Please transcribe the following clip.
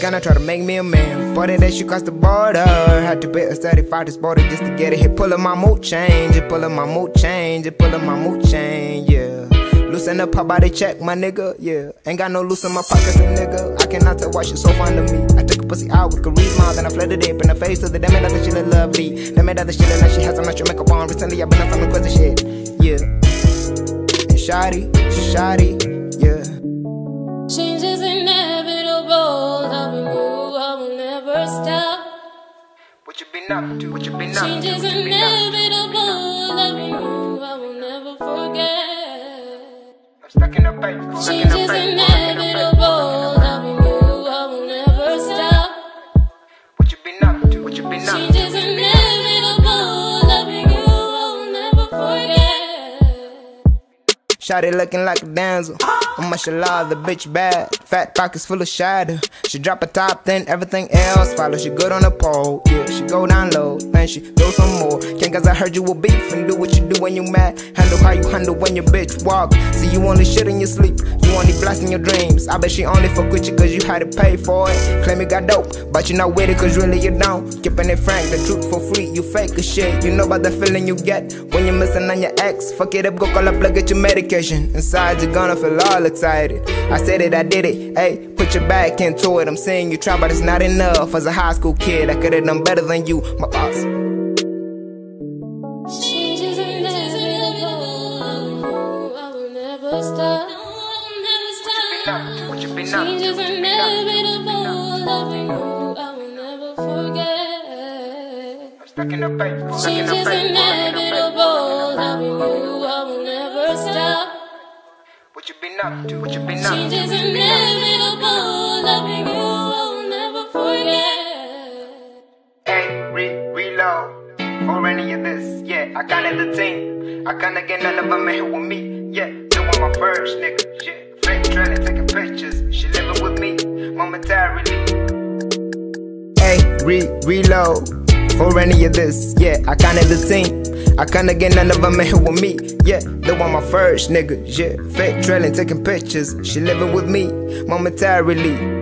gonna try to make me a man. But that she crossed the border. Had to pay a steady fight this border just to get it. Hit pulling my mood change. It pulling my mood change. It pulling my mood change. Yeah. Loosen up, about check, my nigga? Yeah. Ain't got no loose in my pockets, a nigga. I cannot tell why she so fond of me. I took a pussy out with charisma, then I flooded it in the face of the damn it, other shit look lovely. Damn it, other shit look like she has some extra makeup on. Recently, I've been on some crazy shit. Yeah. And shoddy, shoddy, up to? What you been up to? Change is What you been up to? inevitable. I will move, I will never forget. I'm stuck in the paper. Change is inevitable. Will move, I will never stop. What you been up to? What you been up to? Shotty looking like a damsel. Oh, mashallah, the bitch bad. Fat pockets full of shadow. She drop a top, then everything else follow. She good on the pole, yeah. She go down low, then she go some more. Can't cause I heard you were beef and do what you do when you mad. Handle how you handle when your bitch walk. See, you only shit in your sleep. You only blast in your dreams. I bet she only fuck with you cause you had to pay for it. Claim you got dope, but you not with it cause really you don't. Keeping it frank, the truth for free. You fake as shit. You know about the feeling you get when you're missing on your ex. Fuck it up, go call up, look get your medication. Inside, you're gonna feel all excited. I said it, I did it. Hey, put your back into it. I'm saying you try, but it's not enough. As a high school kid, I could've done better than you. My boss. Change is inevitable. I will move, I will never stop. What you been up Change to? is inevitable. Loving you, I will never forget. I'm stuck in up to? What you been up to? is inevitable. Loving you, I will never forget. Hey, re reload. For any of this, yeah, I got the team. I can't get none of them in here with me, yeah. Want my first nigga, yeah. Fake trailing, taking pictures. She living with me momentarily. Hey, re reload. For any of this, yeah, I counted the team. I kinda get none of them in here with me, yeah. They want my first nigga, yeah. Fake trailing, taking pictures. She living with me momentarily.